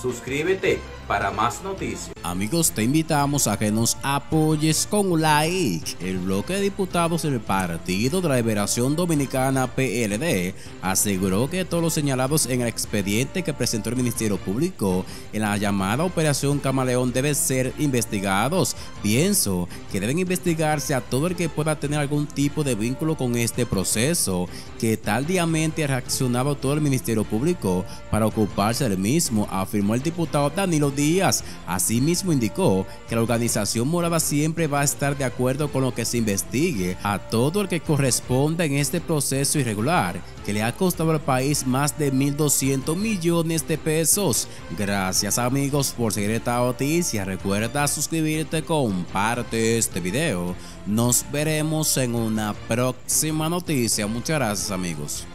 Suscríbete para más noticias. Amigos, te invitamos a que nos apoyes con un like. El bloque de diputados del Partido de la Liberación Dominicana PLD aseguró que todos los señalados en el expediente que presentó el Ministerio Público en la llamada Operación Camaleón deben ser investigados. Pienso que deben investigarse a todo el que pueda tener algún tipo de vínculo con este proceso, que tardíamente ha reaccionado todo el Ministerio Público para ocuparse del mismo, afirmó el diputado Danilo Díaz. Asimismo indicó que la organización morada siempre va a estar de acuerdo con lo que se investigue a todo el que corresponda en este proceso irregular que le ha costado al país más de 1.200 millones de pesos. Gracias amigos por seguir esta noticia. Recuerda suscribirte, comparte este video. Nos veremos en una próxima noticia. Muchas gracias amigos.